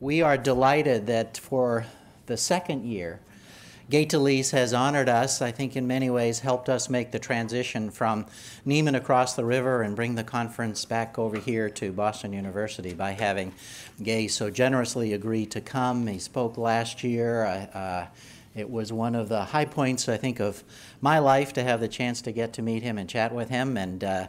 we are delighted that for the second year, Gay Talese has honored us, I think in many ways helped us make the transition from Nieman across the river and bring the conference back over here to Boston University by having Gay so generously agree to come. He spoke last year. Uh, uh, it was one of the high points, I think, of my life to have the chance to get to meet him and chat with him. And uh,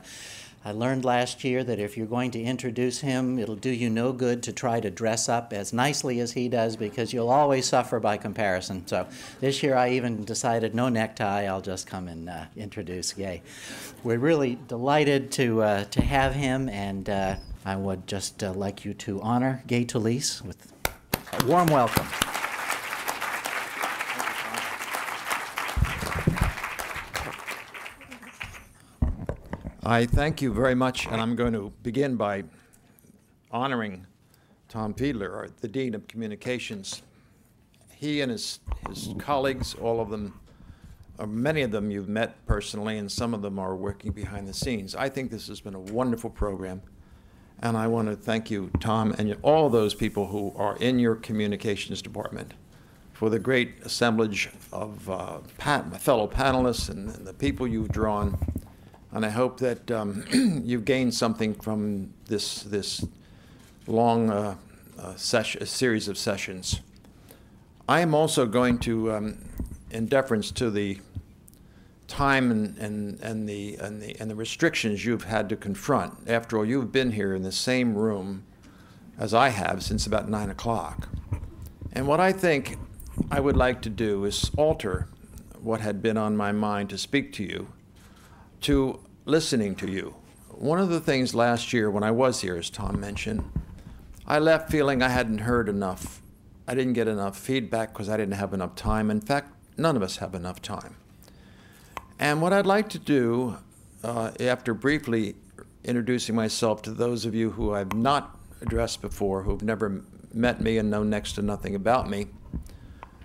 I learned last year that if you're going to introduce him, it'll do you no good to try to dress up as nicely as he does because you'll always suffer by comparison. So this year I even decided no necktie, I'll just come and uh, introduce Gay. We're really delighted to, uh, to have him, and uh, I would just uh, like you to honor Gay Talese with a warm welcome. I thank you very much, and I'm going to begin by honoring Tom Fiedler, the Dean of Communications. He and his, his colleagues, all of them, uh, many of them you've met personally, and some of them are working behind the scenes. I think this has been a wonderful program, and I want to thank you, Tom, and all those people who are in your communications department for the great assemblage of uh, pat- fellow panelists and and the people you've drawn. And I hope that um, you've gained something from this, this long uh, uh, series of sessions. I am also going to, um, in deference to the time and, and, and, the, and, the, and the restrictions you've had to confront, after all, you've been here in the same room as I have since about 9 o'clock. And what I think I would like to do is alter what had been on my mind to speak to you to listening to you. One of the things last year when I was here, as Tom mentioned, I left feeling I hadn't heard enough. I didn't get enough feedback because I didn't have enough time. In fact, none of us have enough time. And what I'd like to do, uh, after briefly introducing myself to those of you who I've not addressed before, who've never met me and know next to nothing about me,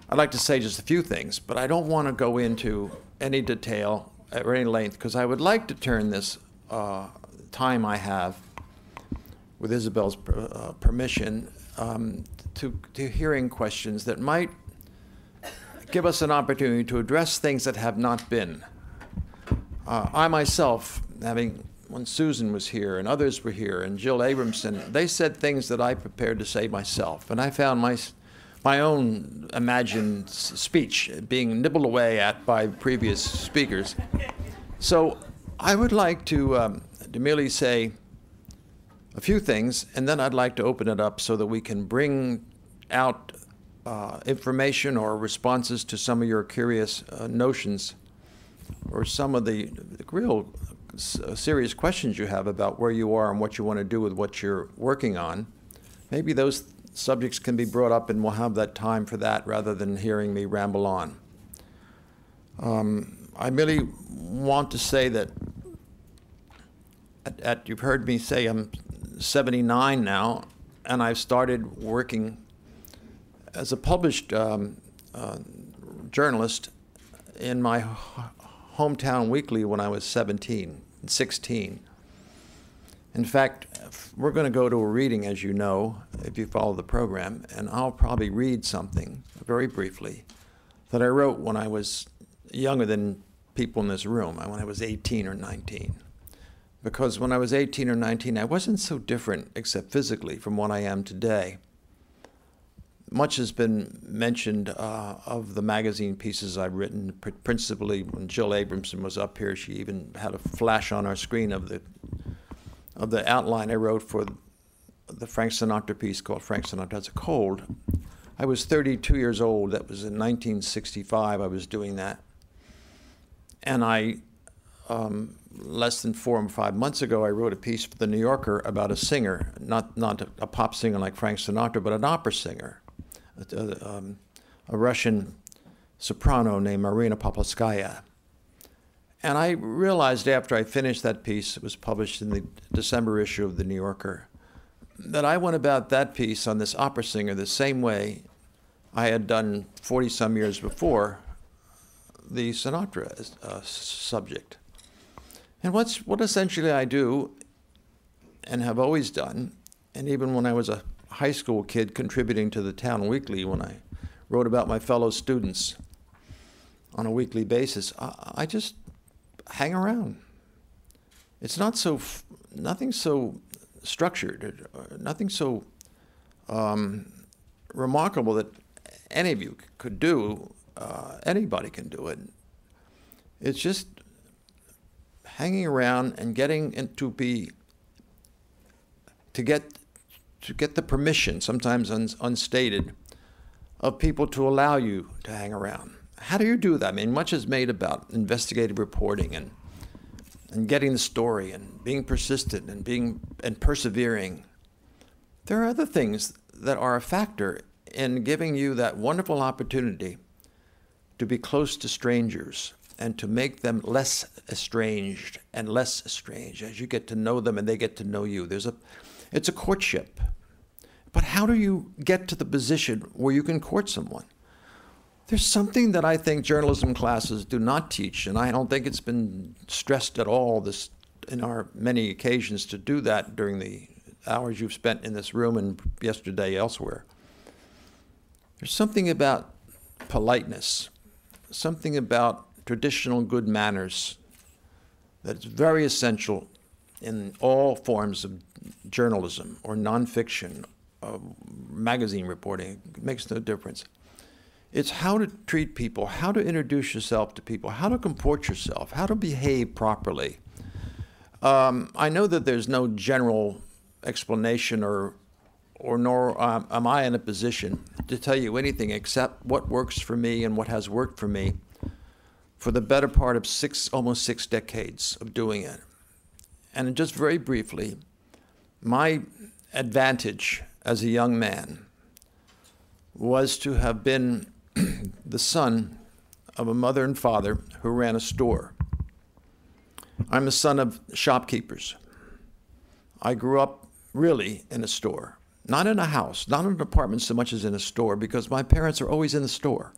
I'd like to say just a few things, but I don't want to go into any detail or any length because I would like to turn this uh, time I have, with Isabel's uh, permission, um, to, to hearing questions that might give us an opportunity to address things that have not been. Uh, I myself, having when Susan was here and others were here and Jill Abramson, they said things that I prepared to say myself, and I found my my own imagined speech being nibbled away at by previous speakers. So I would like to, um, to merely say a few things, and then I'd like to open it up so that we can bring out uh, information or responses to some of your curious uh, notions or some of the, real uh, serious questions you have about where you are and what you want to do with what you're working on. Maybe those subjects can be brought up and we'll have that time for that rather than hearing me ramble on. Um, I merely want to say that at, at, you've heard me say I'm 79 now, and I've started working as a published um, uh, journalist in my hometown weekly when I was 17, 16. In fact, we're going to go to a reading, as you know, if you follow the program, and I'll probably read something very briefly that I wrote when I was younger than people in this room, when I was 18 or 19. Because when I was 18 or 19, I wasn't so different, except physically, from what I am today. Much has been mentioned uh, of the magazine pieces I've written, principally when Jill Abramson was up here. She even had a flash on our screen of the of the outline I wrote for the Frank Sinatra piece called Frank Sinatra Has a Cold. I was 32 years old. That was in 1965. I was doing that. And I, um, less than four or five months ago, I wrote a piece for the New Yorker about a singer, not, not a, a pop singer like Frank Sinatra, but an opera singer, a, um, a Russian soprano named Marina Poplavskaya. And I realized after I finished that piece, it was published in the December issue of The New Yorker, that I went about that piece on this opera singer the same way I had done 40 some years before the Sinatra uh, subject. And what's, what essentially I do and have always done, and even when I was a high school kid contributing to the town weekly when I wrote about my fellow students on a weekly basis. I, I just hang around. It's not so, nothing so structured, nothing so um, remarkable that any of you could do. Uh, anybody can do it. It's just hanging around and getting into be to get to get the permission, sometimes un, unstated, of people to allow you to hang around. How do you do that? I mean, much is made about investigative reporting and and getting the story and being persistent and being and persevering. There are other things that are a factor in giving you that wonderful opportunity to be close to strangers and to make them less estranged and less estranged as you get to know them and they get to know you. There's a, it's a courtship. But how do you get to the position where you can court someone? There's something that I think journalism classes do not teach, and I don't think it's been stressed at all this in our many occasions to do that during the hours you've spent in this room and yesterday elsewhere. There's something about politeness, something about traditional good manners that's very essential in all forms of journalism or nonfiction, magazine reporting. It makes no difference. It's how to treat people, how to introduce yourself to people, how to comport yourself, how to behave properly. Um, I know that there's no general explanation or or nor um, am I in a position to tell you anything except what works for me and what has worked for me for the better part of six, almost six decades of doing it. And just very briefly, my advantage as a young man was to have been the son of a mother and father who ran a store. I'm the son of shopkeepers. I grew up really in a store, not in a house, not in an apartment so much as in a store, because my parents are always in the store.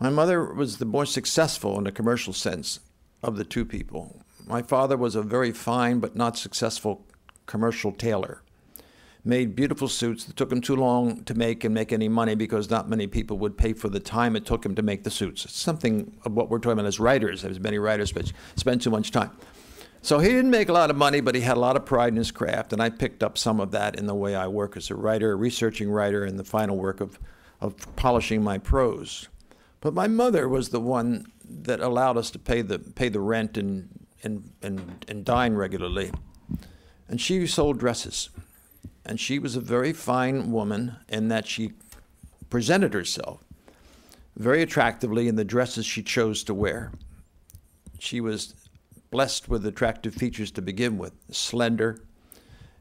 My mother was the more successful in the commercial sense of the two people. My father was a very fine but not successful commercial tailor. Made beautiful suits that took him too long to make and make any money because not many people would pay for the time it took him to make the suits. It's something of what we're talking about as writers. There's many writers spend too much time. So he didn't make a lot of money, but he had a lot of pride in his craft, and I picked up some of that in the way I work as a writer, a researching writer, and the final work of, of polishing my prose. But my mother was the one that allowed us to pay the pay the rent and and and, and dine regularly. And she sold dresses. And she was a very fine woman in that she presented herself very attractively in the dresses she chose to wear. She was blessed with attractive features to begin with, slender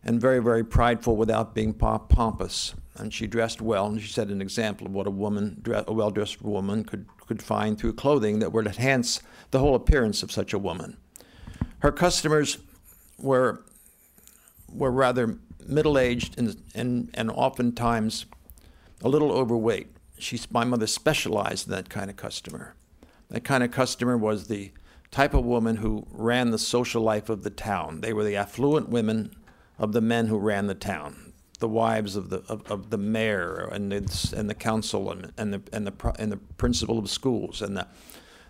and very, very prideful without being pompous and she dressed well, and she set an example of what a woman, a well-dressed woman, could could find through clothing that would enhance the whole appearance of such a woman. Her customers were were rather middle-aged and and, and oftentimes a little overweight. She, my mother specialized in that kind of customer. That kind of customer was the type of woman who ran the social life of the town. They were the affluent women of the men who ran the town the wives of the of, of the mayor and the, and the council and, and the and the and the principal of schools and the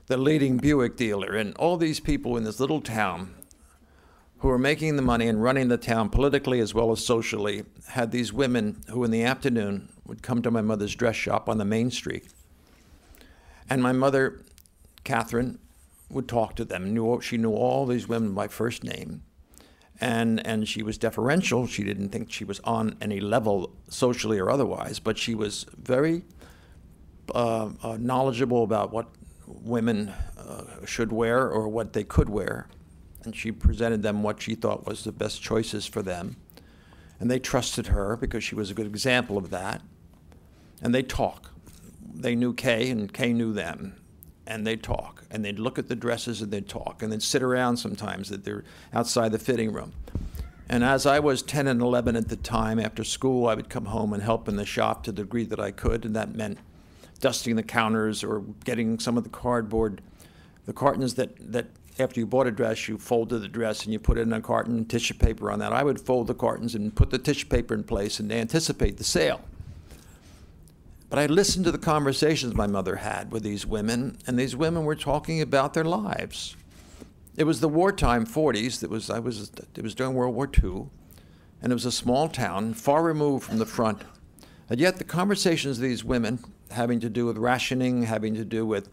the leading Buick dealer and all these people in this little town who were making the money and running the town politically as well as socially had these women who in the afternoon would come to my mother's dress shop on the main street. And my mother Catherine would talk to them knew she knew all these women by first name. And and she was deferential. She didn't think she was on any level socially or otherwise, but she was very uh, uh, knowledgeable about what women uh, should wear or what they could wear, and she presented them what she thought was the best choices for them, and they trusted her because she was a good example of that, and they talk. They knew Kay, and Kay knew them, and they'd talk. And they'd look at the dresses and they'd talk. And they'd sit around sometimes that they're outside the fitting room. And as i was 10 and 11 at the time after school i would come home and help in the shop to the degree that i could. And that meant dusting the counters or getting some of the cardboard the cartons that, that after you bought a dress, you folded the dress and you put it in a carton and tissue paper on that. I would fold the cartons and put the tissue paper in place and anticipate the sale. But I listened to the conversations my mother had with these women, and these women were talking about their lives. It was the wartime 40s. That was I was it was during World War II, and it was a small town far removed from the front. And yet the conversations of these women, having to do with rationing, having to do with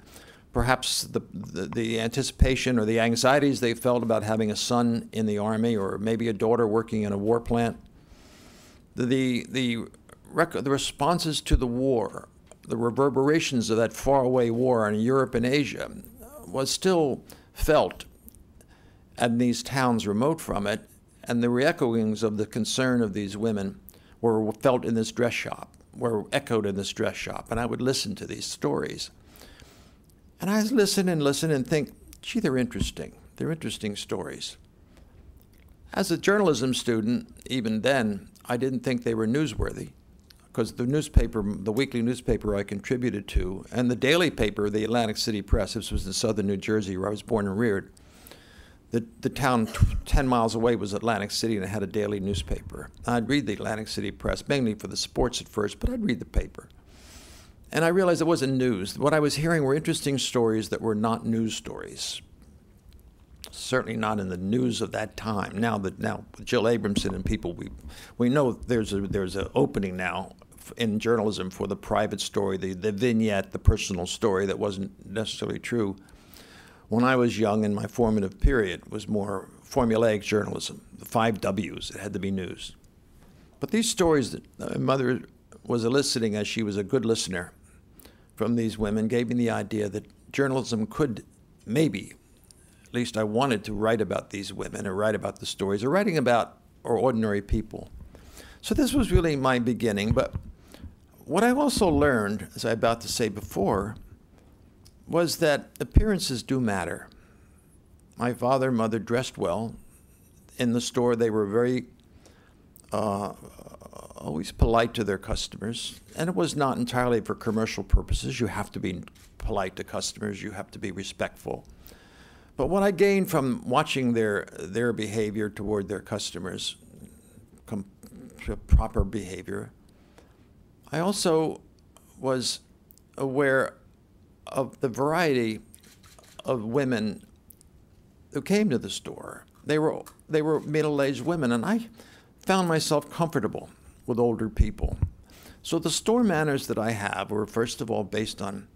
perhaps the, the, the anticipation or the anxieties they felt about having a son in the army or maybe a daughter working in a war plant, the, the, the the responses to the war, the reverberations of that faraway war in Europe and Asia, uh, was still felt in these towns remote from it, and the re-echoings of the concern of these women were felt in this dress shop, were echoed in this dress shop, and I would listen to these stories. And I listen and listen and think, gee, they're interesting. They're interesting stories. As a journalism student, even then, I didn't think they were newsworthy because the newspaper, the weekly newspaper I contributed to, and the daily paper, the Atlantic City Press, this was in southern New Jersey where I was born and reared. The, the town 10 miles away was Atlantic City and it had a daily newspaper. I'd read the Atlantic City Press, mainly for the sports at first, but I'd read the paper. And I realized it wasn't news. What I was hearing were interesting stories that were not news stories. Certainly not in the news of that time. Now that now Jill Abramson and people, we we know there's a there's an opening now in journalism for the private story, the, the vignette, the personal story that wasn't necessarily true. When I was young in my formative period was more formulaic journalism, the five W's, it had to be news. But these stories that my mother was eliciting as she was a good listener from these women gave me the idea that journalism could maybe, at least I wanted to write about these women or write about the stories or writing about or ordinary people. So this was really my beginning, but what I also learned, as I was about to say before, was that appearances do matter. My father and mother dressed well. In the store, they were very uh, always polite to their customers, and it was not entirely for commercial purposes. You have to be polite to customers. You have to be respectful. But what I gained from watching their their behavior toward their customers, proper behavior, I also was aware of the variety of women who came to the store. They were they were middle-aged women, and I found myself comfortable with older people. So the store manners that I have were first of all based on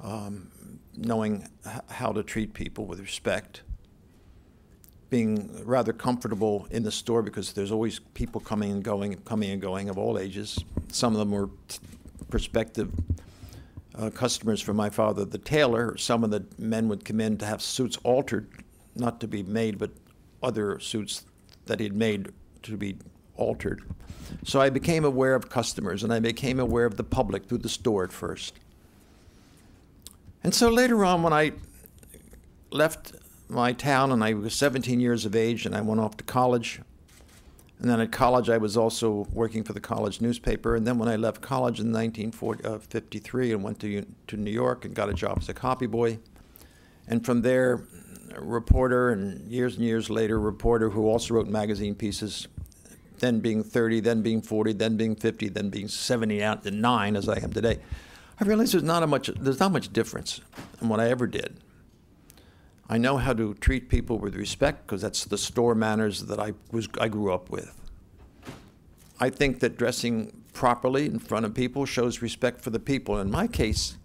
um, knowing how to treat people with respect, being rather comfortable in the store because there's always people coming and going, coming and going of all ages. Some of them were prospective uh, customers for my father, the tailor. Some of the men would come in to have suits altered, not to be made, but other suits that he'd made to be altered. So I became aware of customers and I became aware of the public through the store at first. And so later on, when I left my town and I was 17 years of age and I went off to college, and then at college, I was also working for the college newspaper. And then when I left college in 1953 uh, and went to, to New York and got a job as a copy boy. And from there, a reporter, and years and years later, a reporter who also wrote magazine pieces, then being 30, then being 40, then being 50, then being 79 as I am today. I realized there's not a much there's not much difference in what I ever did. I know how to treat people with respect because that's the store manners that I was I grew up with. I think that dressing properly in front of people shows respect for the people. In my case,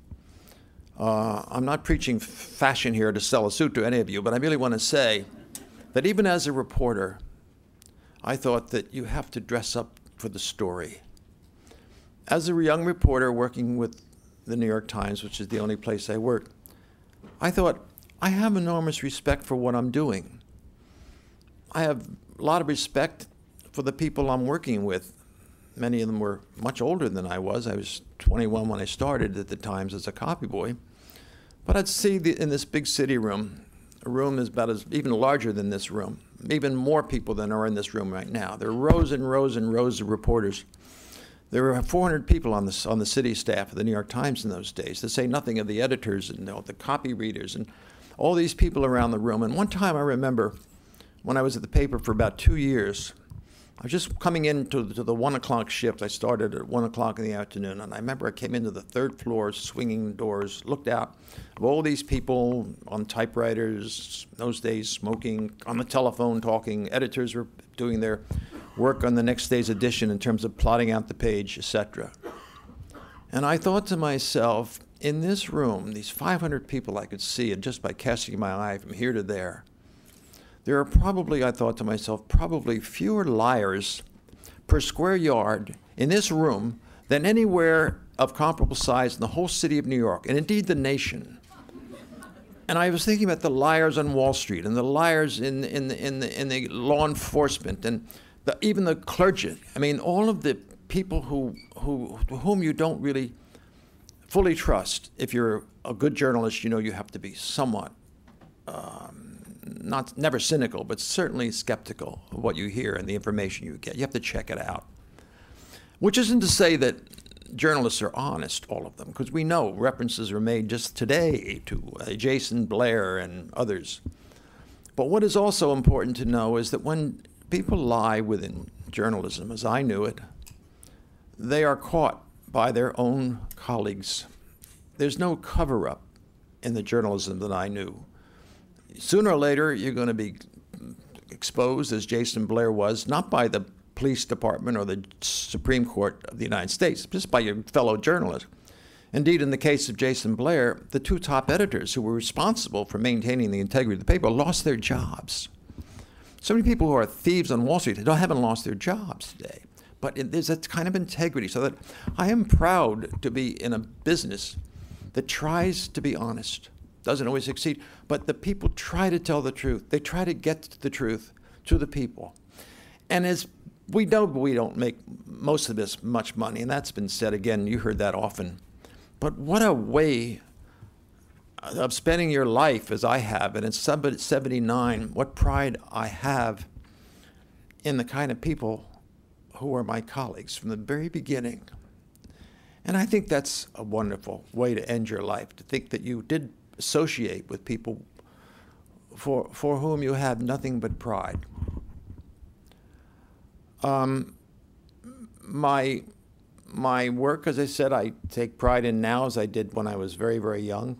uh, I'm not preaching fashion here to sell a suit to any of you, but I really want to say that even as a reporter, I thought that you have to dress up for the story. As a young reporter working with the New York Times, which is the only place I worked, I thought I have enormous respect for what I'm doing. I have a lot of respect for the people I'm working with. Many of them were much older than I was. I was 21 when I started at the Times as a copy boy. But I'd see the, in this big city room, a room is about as even larger than this room, even more people than are in this room right now. There are rows and rows and rows of reporters. There were 400 people on the, on the city staff of the New York Times in those days, to say nothing of the editors and you know, the copy readers and all these people around the room. And one time I remember when I was at the paper for about two years, I was just coming into the, to the one o'clock shift. I started at one o'clock in the afternoon, and I remember I came into the third floor, swinging doors, looked out of all these people on typewriters, those days smoking, on the telephone talking. Editors were doing their work on the next day's edition in terms of plotting out the page, etc. And I thought to myself, in this room, these 500 people I could see, and just by casting my eye from here to there, there are probably, I thought to myself, probably fewer liars per square yard in this room than anywhere of comparable size in the whole city of New York, and indeed the nation. And I was thinking about the liars on Wall Street and the liars in, in, the, in, the, in the law enforcement and the, even the clergy. I mean, all of the people who, who, whom you don't really fully trust. If you're a good journalist, you know you have to be somewhat um, not never cynical, but certainly skeptical of what you hear and the information you get. You have to check it out. Which isn't to say that journalists are honest, all of them, because we know references are made just today to uh, Jason Blair and others. But what is also important to know is that when people lie within journalism, as I knew it, they are caught by their own colleagues. There's no cover up in the journalism that I knew sooner or later you're going to be exposed, as Jason Blair was, not by the police department or the Supreme Court of the United States, just by your fellow journalists. Indeed, in the case of Jason Blair, the two top editors who were responsible for maintaining the integrity of the paper lost their jobs. So many people who are thieves on Wall Street don't, haven't lost their jobs today. But there's that kind of integrity, so that I am proud to be in a business that tries to be honest doesn't always succeed, but the people try to tell the truth. They try to get the truth to the people. And as we know, we don't make most of this much money, and that's been said again. You heard that often. But what a way of spending your life as I have, and at 79, what pride I have in the kind of people who are my colleagues from the very beginning. And I think that's a wonderful way to end your life, to think that you did associate with people for, for whom you have nothing but pride. Um, my, my work, as I said, I take pride in now as I did when I was very, very young.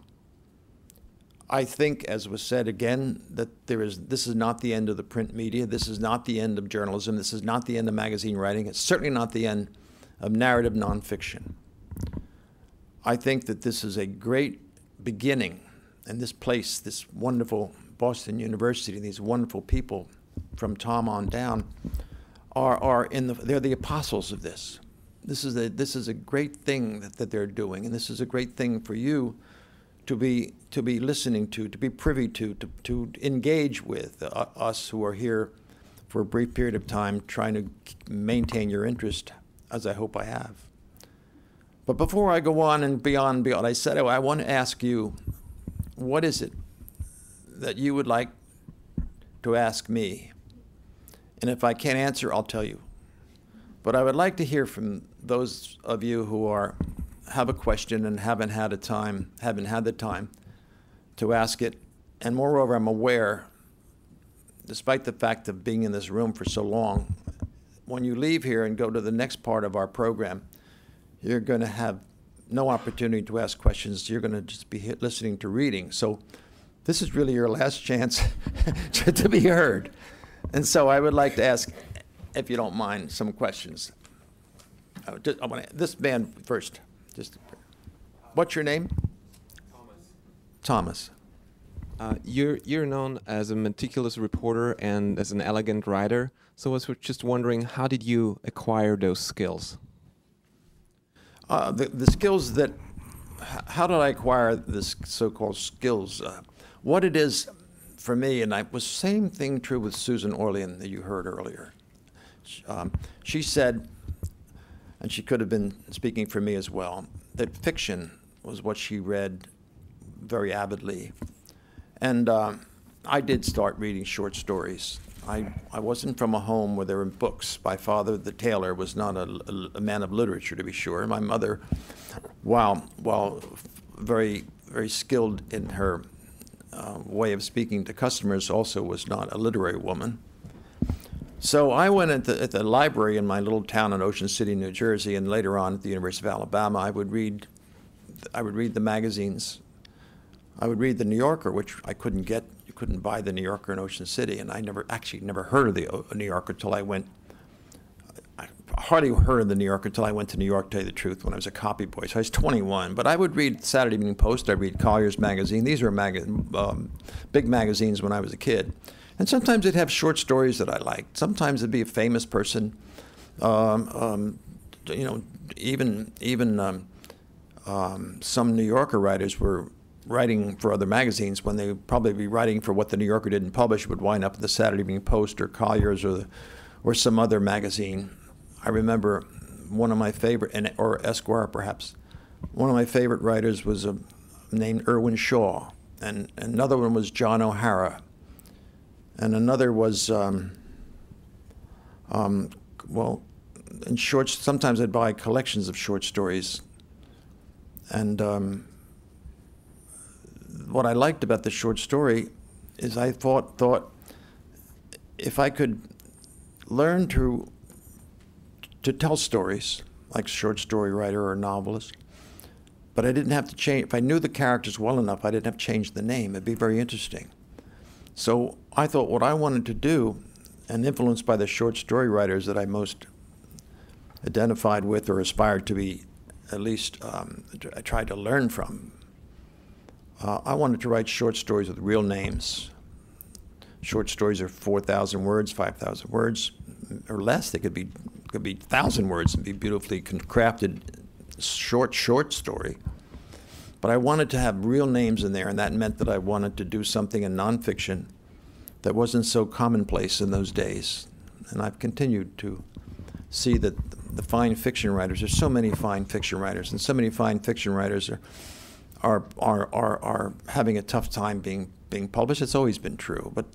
I think, as was said again, that there is, this is not the end of the print media. This is not the end of journalism. This is not the end of magazine writing. It's certainly not the end of narrative nonfiction. I think that this is a great beginning and this place, this wonderful Boston University, these wonderful people from Tom on down, are, are in the, they're the apostles of this. This is a, this is a great thing that, that they're doing, and this is a great thing for you to be, to be listening to, to be privy to, to, to engage with uh, us who are here for a brief period of time trying to maintain your interest, as I hope I have. But before I go on and beyond, beyond, I said I want to ask you what is it that you would like to ask me? And if I can't answer, I'll tell you. But I would like to hear from those of you who are have a question and haven't had a time, haven't had the time to ask it. And moreover, I'm aware, despite the fact of being in this room for so long, when you leave here and go to the next part of our program, you're going to have no opportunity to ask questions. You're going to just be listening to reading. So this is really your last chance to, to, be heard. And so I would like to ask, if you don't mind, some questions. I, just, I want to, this man first. Just, what's your name? Thomas. Thomas. Uh, you're you're known as a meticulous reporter and as an elegant writer. So I was just wondering, how did you acquire those skills? Uh, the, the skills that, how did I acquire this so-called skills? Uh, what it is for me, and I was same thing true with Susan Orlean that you heard earlier. Um, she said, and she could have been speaking for me as well, that fiction was what she read very avidly. And uh, I did start reading short stories I, I wasn't from a home where there were books. My father, the tailor, was not a, a, a man of literature, to be sure. My mother, while, while very, very skilled in her uh, way of speaking to customers also was not a literary woman. So I went at the, at the library in my little town in Ocean City, New Jersey, and later on at the University of Alabama, I would read, I would read the magazines. I would read the New Yorker, which I couldn't get. Couldn't buy the New Yorker in Ocean City, and I never actually never heard of the O- New Yorker until I went. I hardly heard of the New Yorker until I went to New York. To tell you the truth, when I was a copy boy, so I was 21. But I would read Saturday Evening Post. I read Collier's Magazine. These were maga- um, big magazines when I was a kid. And sometimes they'd have short stories that I liked. Sometimes it'd be a famous person. Um, um, you know, even even um, um, some New Yorker writers were writing for other magazines when they would probably be writing for what the New Yorker didn't publish would wind up in the Saturday Evening Post or Collier's or or some other magazine. I remember one of my favorite, and, or Esquire perhaps. One of my favorite writers was a, named Irwin Shaw, and another one was John O'Hara and another was, um, um, well, in short. Sometimes I'd buy collections of short stories, and um, what I liked about the short story is I thought thought if I could learn to to tell stories like a short story writer or novelist, but I didn't have to change. If I knew the characters well enough, I didn't have to change the name. It'd be very interesting. So I thought what I wanted to do, and influenced by the short story writers that I most identified with or aspired to be, at least um, I tried to learn from, uh, I wanted to write short stories with real names. Short stories are 4,000 words, 5,000 words, or less. They could be could be 1,000 words and be beautifully crafted short, short story. But I wanted to have real names in there, and that meant that I wanted to do something in nonfiction that wasn't so commonplace in those days. And I've continued to see that the fine fiction writers, there's so many fine fiction writers, and so many fine fiction writers are, are, are, are, are having a tough time being, being published. It's always been true, but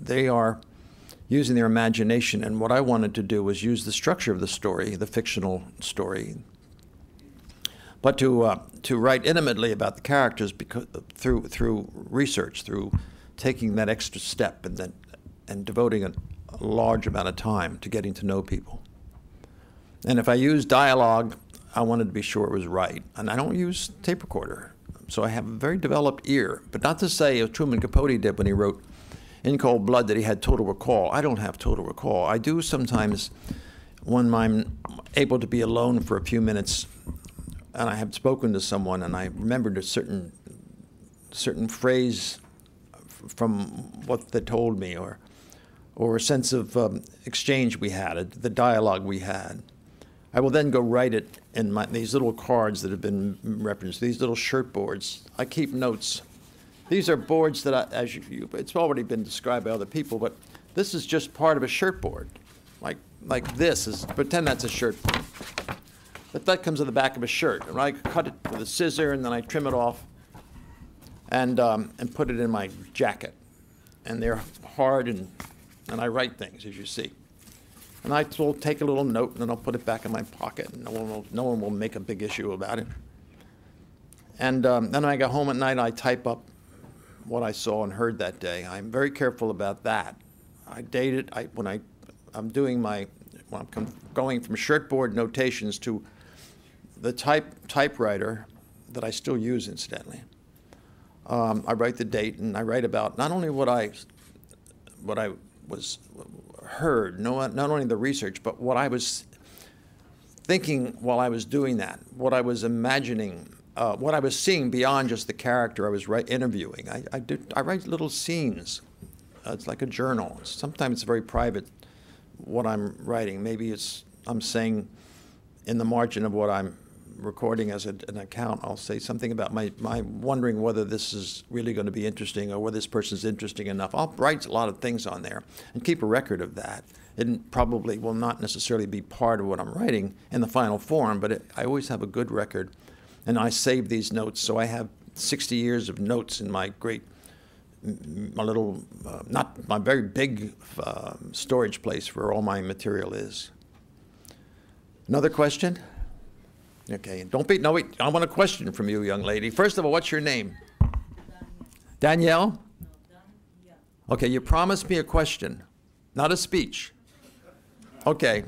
they are using their imagination. And what I wanted to do was use the structure of the story, the fictional story, but to uh, to write intimately about the characters because through through research, through taking that extra step, and then and devoting a, a large amount of time to getting to know people. And if I use dialogue, I wanted to be sure it was right. And I don't use tape recorder, so I have a very developed ear. But not to say, as Truman Capote did when he wrote In Cold Blood, that he had total recall. I don't have total recall. I do sometimes when I'm able to be alone for a few minutes and I have spoken to someone and I remembered a certain certain phrase from what they told me or or a sense of um, exchange we had, the dialogue we had. I will then go write it in my, these little cards that have been referenced, these little shirt boards. I keep notes. These are boards that, I, as you, it's already been described by other people, but this is just part of a shirt board. Like, like this is, pretend that's a shirt board. But that comes in the back of a shirt. And I cut it with a scissor and then I trim it off and, um, and put it in my jacket. And they're hard and, and I write things, as you see. And I will take a little note and then I'll put it back in my pocket and no one will, no one will make a big issue about it. And um, then when I go home at night, I type up what I saw and heard that day. I'm very careful about that. I date it I, when I, I'm doing my, when I'm com- going from shirtboard notations to the type typewriter that I still use, incidentally. Um, I write the date and I write about not only what I, what I was heard, no, not only the research, but what I was thinking while I was doing that, what I was imagining, uh, what I was seeing beyond just the character I was interviewing. I, I, do, I write little scenes. Uh, it's like a journal. Sometimes it's very private what I'm writing. Maybe it's I'm saying in the margin of what I'm recording as a, an account, I'll say something about my, my wondering whether this is really going to be interesting or whether this person's interesting enough. I'll write a lot of things on there and keep a record of that. It probably will not necessarily be part of what I'm writing in the final form, but it, I always have a good record. And I save these notes, so I have 60 years of notes in my great, my little, uh, not my very big uh, storage place where all my material is. Another question? Okay, don't be, no, wait, I want a question from you, young lady. First of all, what's your name? Danielle? Okay, you promised me a question, not a speech. Okay.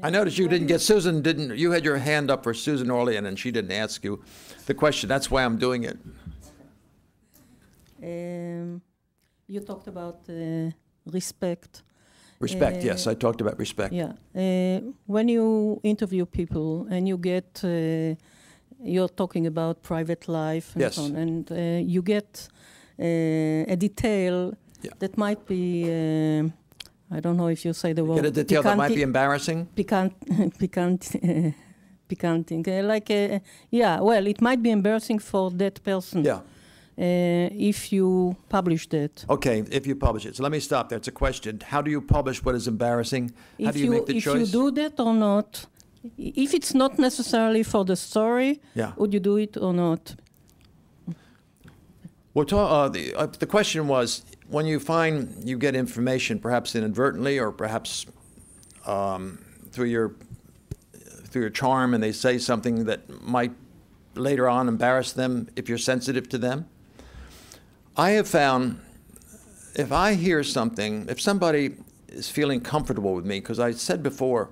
I noticed you didn't get, Susan didn't, you had your hand up for Susan Orlean and she didn't ask you the question. That's why I'm doing it. Um, you talked about uh, respect. Respect, yes, I talked about respect. Yeah. Uh, when you interview people and you get, uh, you're talking about private life and Yes. so on, and uh, you get uh, a detail Yeah. that might be, I don't know if you say the word. Get a detail that might be embarrassing? Piquant, piquant, uh, picanting. Uh, like, uh, yeah, well, it might be embarrassing for that person. Yeah. Uh, if you publish that. Okay, if you publish it. So let me stop there. It's a question. How do you publish what is embarrassing? How if do you, make the if choice? you do that or not, if it's not necessarily for the story, Yeah. would you do it or not? Well, ta- uh, the, uh, the question was, when you find you get information, perhaps inadvertently or perhaps um, through your through your charm, and they say something that might later on embarrass them if you're sensitive to them. I have found if I hear something, if somebody is feeling comfortable with me, because I said before,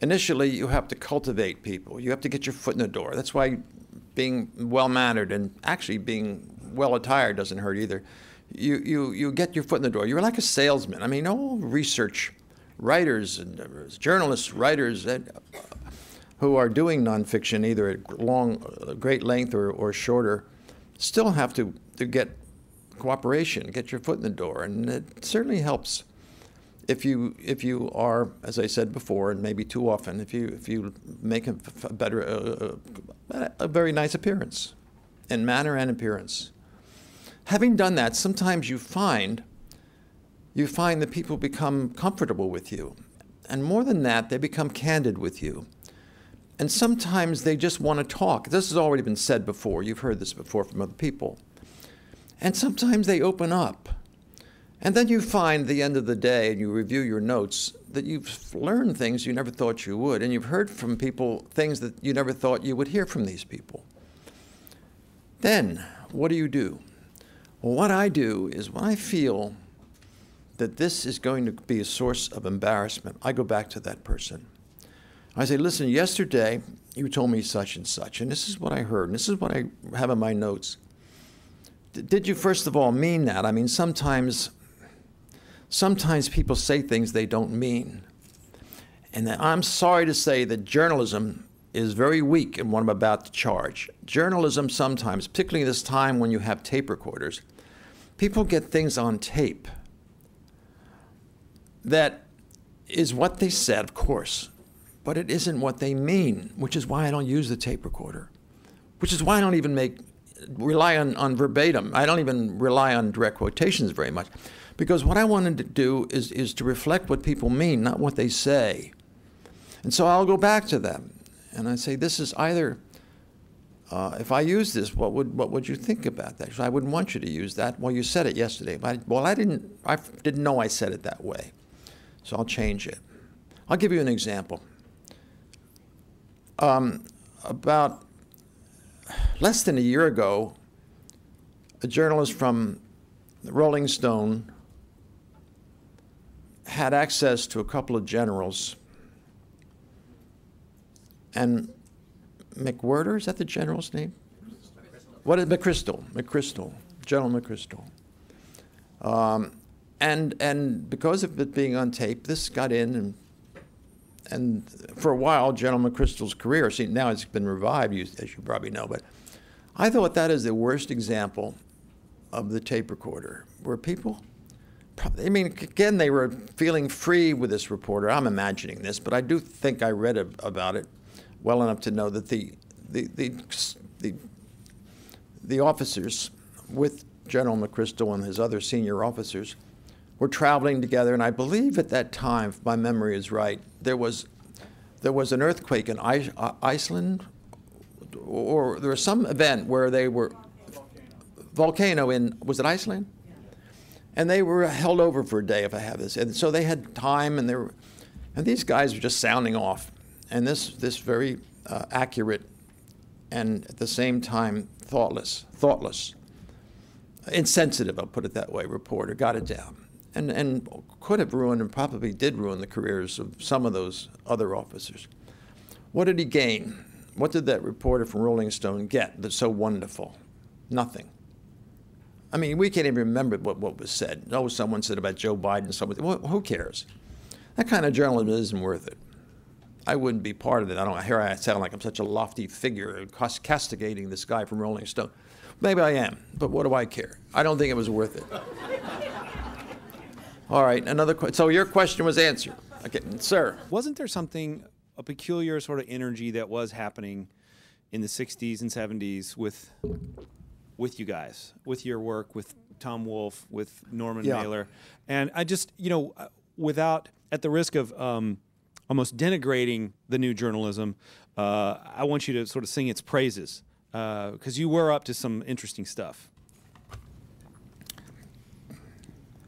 initially you have to cultivate people. You have to get your foot in the door. That's why being well mannered and actually being well attired doesn't hurt either. You, you, you get your foot in the door. You're like a salesman. I mean, all research writers and uh, journalists, writers that, who are doing nonfiction, either at long, uh, great length or, or shorter, still have to, to get cooperation, get your foot in the door. And it certainly helps if you if you are, as I said before, and maybe too often, if you if you make a, a better uh, a very nice appearance, in manner and appearance. Having done that, sometimes you find you find that people become comfortable with you, and more than that, they become candid with you. And sometimes they just want to talk. This has already been said before. You've heard this before from other people. And sometimes they open up. And then you find the end of the day, and you review your notes, that you've learned things you never thought you would, and you've heard from people things that you never thought you would hear from these people. Then, what do you do? Well, what I do is when I feel that this is going to be a source of embarrassment, I go back to that person. I say, listen, yesterday you told me such and such, and this is what I heard, and this is what I have in my notes. Did you first of all mean that? I mean, sometimes sometimes people say things they don't mean. And I'm sorry to say that journalism is very weak in what I'm about to charge. Journalism sometimes, particularly this time when you have tape recorders, people get things on tape that is what they said, of course, but it isn't what they mean, which is why I don't use the tape recorder, which is why I don't even make rely on, on verbatim. I don't even rely on direct quotations very much. Because what I wanted to do is, is to reflect what people mean, not what they say. And so I'll go back to them and I say, this is either, uh, if I use this, what would, what would you think about that? I wouldn't want you to use that. Well, you said it yesterday. But I, well, I didn't, I didn't know I said it that way. So I'll change it. I'll give you an example. Um, about less than a year ago, a journalist from the Rolling Stone had access to a couple of generals. And McWhirter, is that the general's name? What is McChrystal? McChrystal, General McChrystal. Um, and and because of it being on tape, this got in, and and for a while, General McChrystal's career, see, now it's been revived, as you probably know, but I thought that is the worst example of the tape recorder, where people, I mean, again, they were feeling free with this reporter. I'm imagining this, but I do think I read about it well enough to know that the, the, the, the, the officers with General McChrystal and his other senior officers were traveling together, and I believe at that time, if my memory is right, there was, there was an earthquake in I- uh, Iceland, or there was some event where they were volcano in was it Iceland? And they were held over for a day, if I have this. And so they had time, and they were, and these guys were just sounding off. And this this very uh, accurate and at the same time thoughtless, thoughtless, insensitive, I'll put it that way, reporter, got it down. And, and could have ruined and probably did ruin the careers of some of those other officers. What did he gain? What did that reporter from Rolling Stone get that's so wonderful? Nothing. I mean, we can't even remember what, what was said. Oh, someone said about Joe Biden, someone, well, who cares? That kind of journalism isn't worth it. I wouldn't be part of it. I don't hear I sound like I'm such a lofty figure castigating this guy from Rolling Stone. Maybe I am, but what do I care? I don't think it was worth it. All right, another question. So your question was answered. Okay, sir. Wasn't there something, a peculiar sort of energy that was happening in the 60s and 70s with with you guys, with your work, with Tom Wolfe, with Norman Yeah. Mailer, and I just, you know, uh, without at the risk of um, almost denigrating the new journalism, uh, I want you to sort of sing its praises because you were up to some interesting stuff.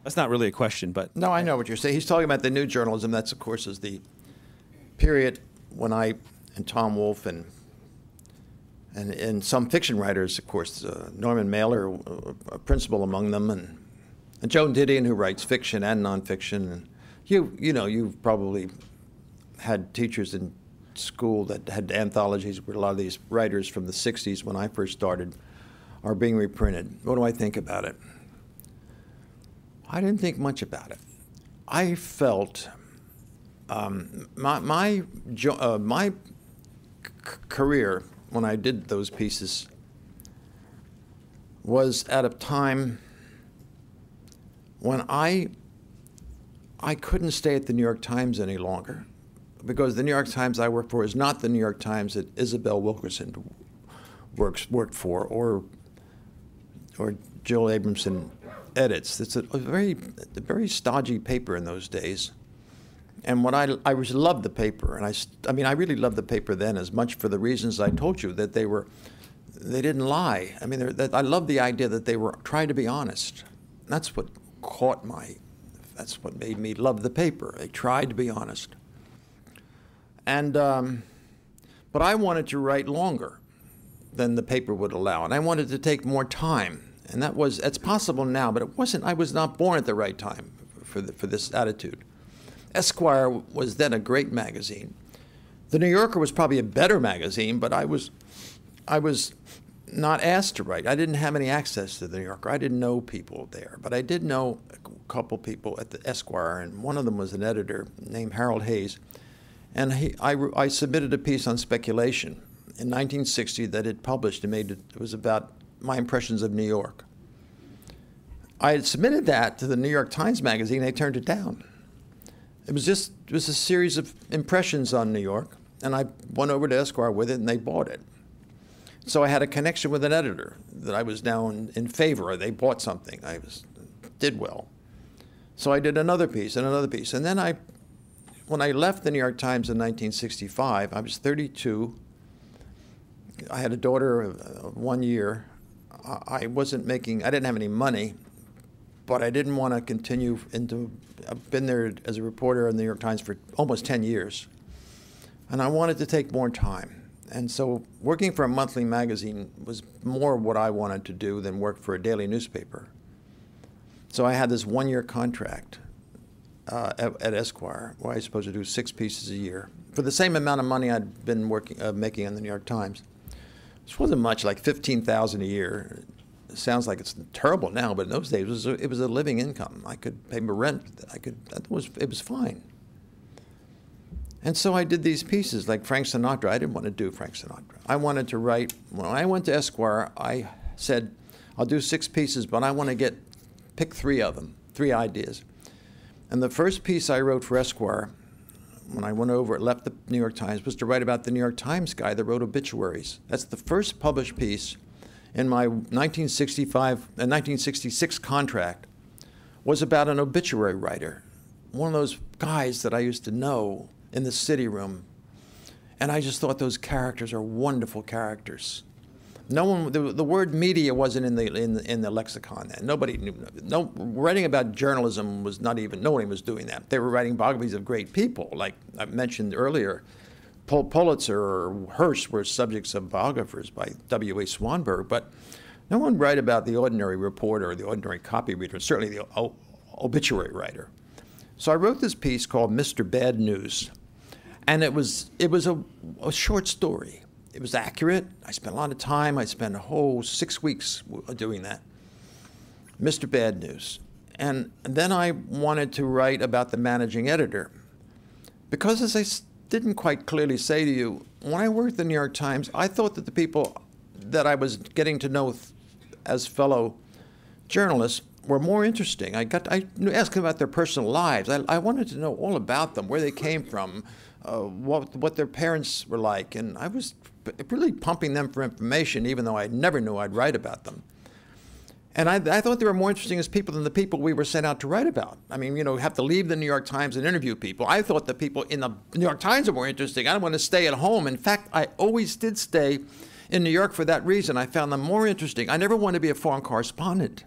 That's not really a question, but No, I know what you're saying. He's talking about the new journalism. That's, of course, is the period when I and Tom Wolfe and and, and some fiction writers, of course, uh, Norman Mailer, uh, a principal among them, and, and Joan Didion, who writes fiction and nonfiction. And you, you know, you've probably had teachers in school that had anthologies where a lot of these writers from the 60s when I first started are being reprinted. What do I think about it? I didn't think much about it. I felt um, my my uh, my career when I did those pieces was at a time when I I couldn't stay at the New York Times any longer because the New York Times I work for is not the New York Times that Isabel Wilkerson works worked for or or Jill Abramson edits. It's a, very a very stodgy paper in those days. And what I I was loved the paper, and I I mean I really loved the paper then as much for the reasons I told you that they were they didn't lie. I mean that I loved the idea that they were trying to be honest. That's what caught my that's what made me love the paper. They tried to be honest. And um, but I wanted to write longer than the paper would allow, and I wanted to take more time. And that was it's possible now, but it wasn't. I was not born at the right time for the, for this attitude. Esquire was then a great magazine. The New Yorker was probably a better magazine, but I was I was not asked to write. I didn't have any access to the New Yorker. I didn't know people there, but I did know a couple people at the Esquire, and one of them was an editor named Harold Hayes. And he, I, I submitted a piece on speculation in 1960 that it published and made it, it was about my impressions of New York. I had submitted that to the New York Times magazine. They turned it down. It was just it was a series of impressions on New York, and I went over to Esquire with it, and they bought it. So I had a connection with an editor that I was now in, in favor of. They bought something. I was did well. So I did another piece and another piece, and then I, when I left the New York Times in 1965, I was 32. I had a daughter of of one year. I wasn't making. I didn't have any money, but I didn't want to continue into. I've been there as a reporter in the New York Times for almost 10 years, and I wanted to take more time. And so, working for a monthly magazine was more what I wanted to do than work for a daily newspaper. So I had this one-year contract uh, at, at Esquire, where I was supposed to do six pieces a year for the same amount of money I'd been working uh, making on the New York Times. This wasn't much, like fifteen thousand a year. It sounds like it's terrible now, but in those days it was a, it was a living income. I could pay my rent. I could. That was it was fine. And so I did these pieces like Frank Sinatra. I didn't want to do Frank Sinatra. I wanted to write. When I went to Esquire, I said, "I'll do six pieces, but I want to get pick three of them, three ideas." And the first piece I wrote for Esquire, when I went over, left the New York Times, was to write about the New York Times guy that wrote obituaries. That's the first published piece in my 1965 and uh, 1966 contract was about an obituary writer, one of those guys that I used to know in the city room. And I just thought those characters are wonderful characters. No one, the, the word media wasn't in the, in the in the lexicon then. Nobody knew. No writing about journalism was not even. No one was doing that. They were writing biographies of great people, like I mentioned earlier, Pul- Pulitzer or Hearst were subjects of biographers by W.A. Swanberg, but no one write about the ordinary reporter or the ordinary copy reader, certainly the o- obituary writer. So I wrote this piece called Mr. Bad News, and it was it was a, a short story. It was accurate. I spent a lot of time. I spent a whole six weeks doing that. Mr. Bad News. And then I wanted to write about the managing editor. Because, as I didn't quite clearly say to you, when I worked at the New York Times, I thought that the people that I was getting to know as fellow journalists were more interesting. I got I asked them about their personal lives. I, I wanted to know all about them, where they came from, uh, what what their parents were like, and I was really pumping them for information, even though I never knew I'd write about them. And I, I thought they were more interesting as people than the people we were sent out to write about. I mean, you know, have to leave the New York Times and interview people. I thought the people in the New York Times were more interesting. I don't want to stay at home. In fact, I always did stay in New York for that reason. I found them more interesting. I never wanted to be a foreign correspondent.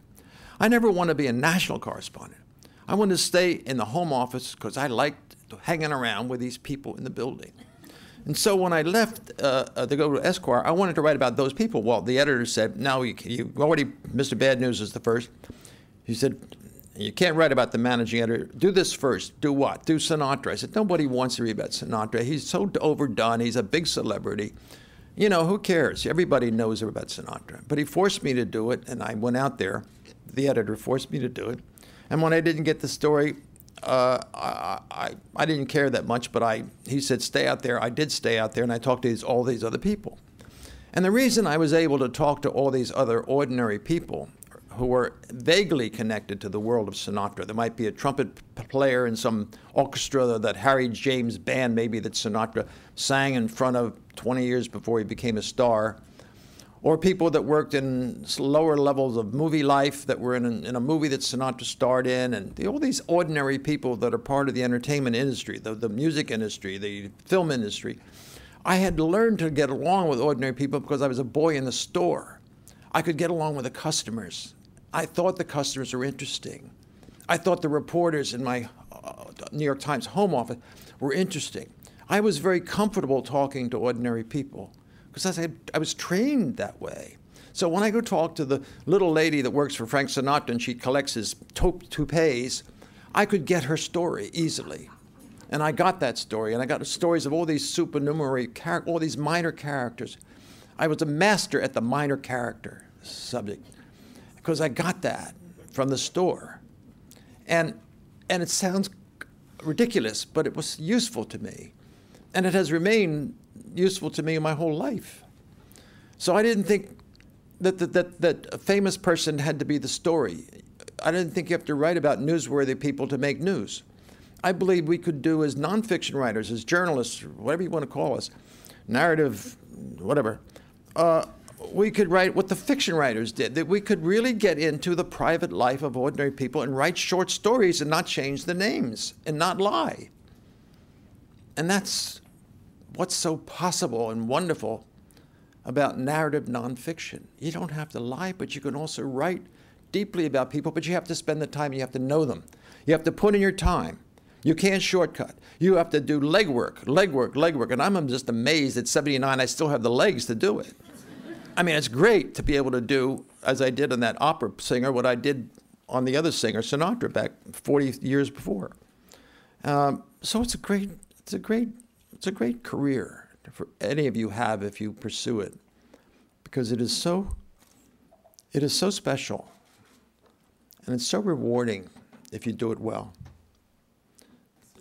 I never wanted to be a national correspondent. I wanted to stay in the home office because I liked hanging around with these people in the building. And so when I left uh, uh, to go to Esquire, I wanted to write about those people. Well, the editor said, "No, you, you already Mr. Bad News is the first. He said, "You can't write about the managing editor. Do this first. Do what? Do Sinatra." I said, "Nobody wants to read about Sinatra. He's so overdone. He's a big celebrity. You know, who cares? Everybody knows about Sinatra." But he forced me to do it, and I went out there. The editor forced me to do it. And when I didn't get the story, uh, I, I, I didn't care that much, but I, he said, stay out there. I did stay out there, and I talked to these, all these other people. And the reason I was able to talk to all these other ordinary people who were vaguely connected to the world of Sinatra, there might be a trumpet player in some orchestra that Harry James band, maybe that Sinatra sang in front of 20 years before he became a star or people that worked in lower levels of movie life that were in, in a movie that Sinatra starred in, and the, all these ordinary people that are part of the entertainment industry, the, the music industry, the film industry. I had learned to get along with ordinary people because I was a boy in the store. I could get along with the customers. I thought the customers were interesting. I thought the reporters in my uh, New York Times home office were interesting. I was very comfortable talking to ordinary people because I, I was trained that way. So when I go talk to the little lady that works for Frank Sinatra and she collects his taupe- toupees, I could get her story easily. And I got that story, and I got stories of all these supernumerary, char- all these minor characters. I was a master at the minor character subject because I got that from the store. And, and it sounds ridiculous, but it was useful to me. And it has remained useful to me in my whole life. So I didn't think that, that, that, that a famous person had to be the story. I didn't think you have to write about newsworthy people to make news. I believe we could do as nonfiction writers, as journalists, whatever you want to call us, narrative, whatever. Uh, we could write what the fiction writers did, that we could really get into the private life of ordinary people and write short stories and not change the names and not lie. And that's what's so possible and wonderful about narrative nonfiction. You don't have to lie, but you can also write deeply about people, but you have to spend the time, you have to know them. You have to put in your time. You can't shortcut. You have to do legwork, legwork, legwork. And I'm just amazed at 79 I still have the legs to do it. I mean, it's great to be able to do, as I did on that opera singer, what I did on the other singer, Sinatra, back 40 years before. Um, so it's a great, it's a great, it's a great career for any of you have if you pursue it, because it is so, it is so special, and it's so rewarding if you do it well.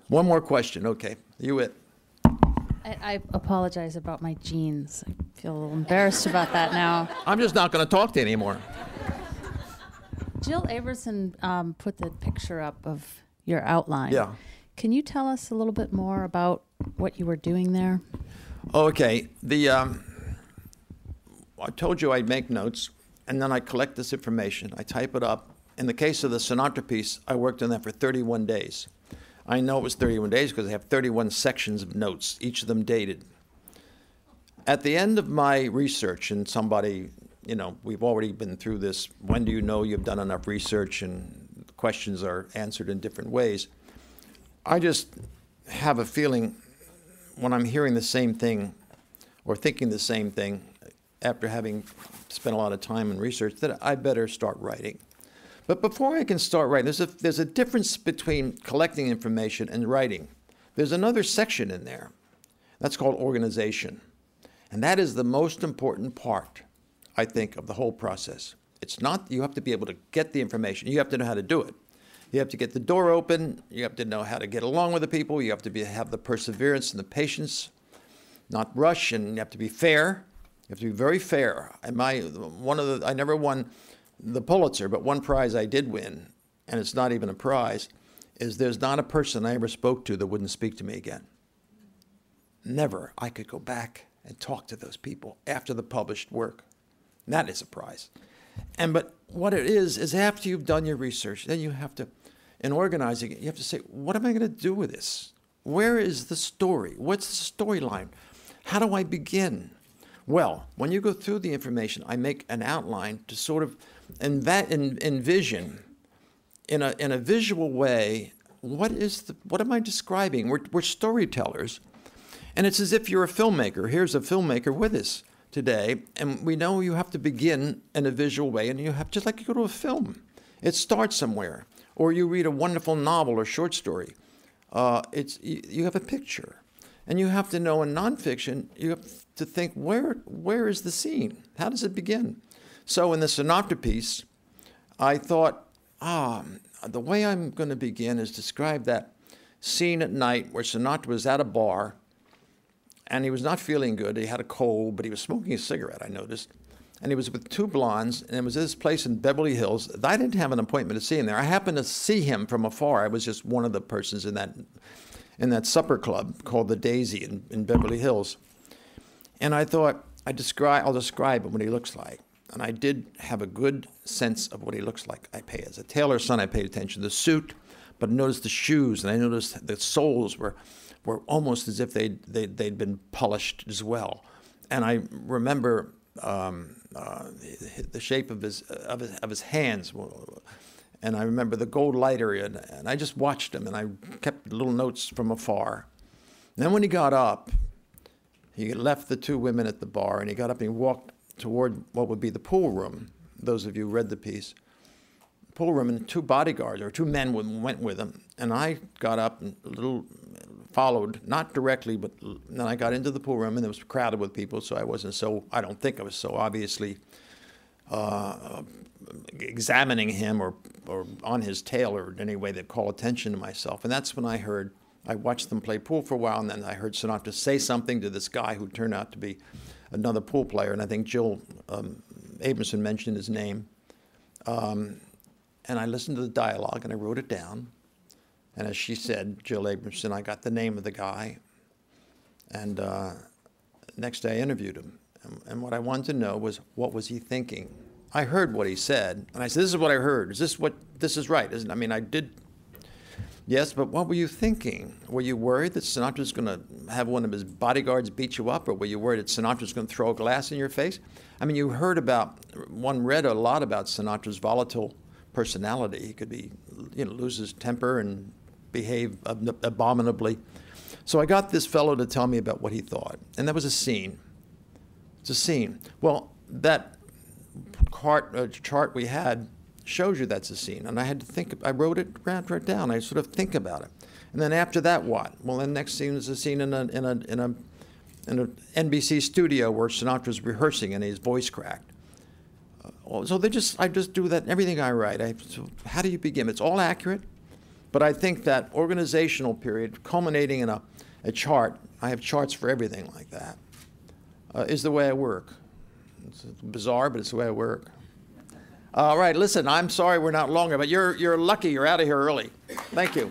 One more question, okay? You it. I, I apologize about my jeans. I feel a little embarrassed about that now. I'm just not going to talk to you anymore. Jill Abramson um, put the picture up of your outline. Yeah. Can you tell us a little bit more about what you were doing there? Okay, the um, I told you I'd make notes, and then I collect this information. I type it up. In the case of the Sinatra piece, I worked on that for 31 days. I know it was 31 days because I have 31 sections of notes, each of them dated. At the end of my research, and somebody, you know, we've already been through this. When do you know you've done enough research? And questions are answered in different ways. I just have a feeling when I'm hearing the same thing or thinking the same thing after having spent a lot of time in research that I better start writing. But before I can start writing, there's a, there's a difference between collecting information and writing. There's another section in there. That's called organization. And that is the most important part, I think, of the whole process. It's not, you have to be able to get the information, you have to know how to do it. You have to get the door open, you have to know how to get along with the people, you have to be, have the perseverance and the patience, not rush, and you have to be fair. You have to be very fair. And my, one of the, I never won the Pulitzer, but one prize I did win, and it's not even a prize, is there's not a person I ever spoke to that wouldn't speak to me again. Never. I could go back and talk to those people after the published work. That is a prize. And but what it is is after you've done your research, then you have to, in organizing it, you have to say, what am I going to do with this? Where is the story? What's the storyline? How do I begin? Well, when you go through the information, I make an outline to sort of env- en- envision in a, in a visual way what is the, what am I describing? We're, we're storytellers. And it's as if you're a filmmaker. Here's a filmmaker with us today, and we know you have to begin in a visual way, and you have just like you go to a film. It starts somewhere, or you read a wonderful novel or short story. Uh, it's you, you have a picture, and you have to know in nonfiction. You have to think where where is the scene? How does it begin? So in the Sinatra piece, I thought, ah, the way I'm going to begin is describe that scene at night where Sinatra was at a bar and he was not feeling good. He had a cold, but he was smoking a cigarette, I noticed. And he was with two blondes, and it was this place in Beverly Hills. I didn't have an appointment to see him there. I happened to see him from afar. I was just one of the persons in that, in that supper club called the Daisy in, in Beverly Hills. And I thought, I describe, I'll describe him what he looks like. And I did have a good sense of what he looks like. I pay as a tailor's son, I paid attention to the suit, but noticed the shoes, and I noticed the soles were were almost as if they'd, they'd, they'd been polished as well. And I remember um, uh, the shape of his, of his, of his hands. And I remember the gold lighter, and, and I just watched him, and I kept little notes from afar. And then when he got up, he left the two women at the bar, and he got up and he walked toward what would be the pool room. Those of you who read the piece pool room, and two bodyguards or two men went with him. And I got up and a little followed, not directly, but then I got into the pool room and it was crowded with people, so I wasn't so, I don't think I was so obviously uh, examining him or, or on his tail or in any way that call attention to myself. And that's when I heard, I watched them play pool for a while and then I heard Sinatra say something to this guy who turned out to be another pool player. And I think Jill um, Abramson mentioned his name. Um, and I listened to the dialogue and I wrote it down. And as she said, Jill Abramson, I got the name of the guy. And uh, next day I interviewed him. And, and, what I wanted to know was what was he thinking? I heard what he said, and I said, "This is what I heard. Is this what this is right?" Isn't? I mean, I did. Yes, but what were you thinking? Were you worried that Sinatra's going to have one of his bodyguards beat you up, or were you worried that Sinatra's going to throw a glass in your face? I mean, you heard about, one read a lot about Sinatra's volatile personality. He could be, you know, lose his temper and behave abominably. So I got this fellow to tell me about what he thought, and that was a scene. It's a scene. Well, that chart, uh, chart we had shows you that's a scene, and I had to think. I wrote it right, right down. I sort of think about it, and then after that, what? Well, the next scene is a scene in a in a in a in an NBC studio where Sinatra's rehearsing and his voice cracked. Uh, so they just I just do that everything I write. I, so how do you begin? It's all accurate. But I think that organizational period, culminating in a, a chart, I have charts for everything like that, uh, is the way I work. It's bizarre, but it's the way I work. All right, listen, I'm sorry we're not longer, but you're, you're lucky you're out of here early. Thank you.